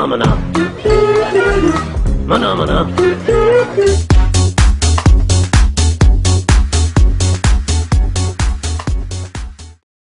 Phenomena. Phenomena.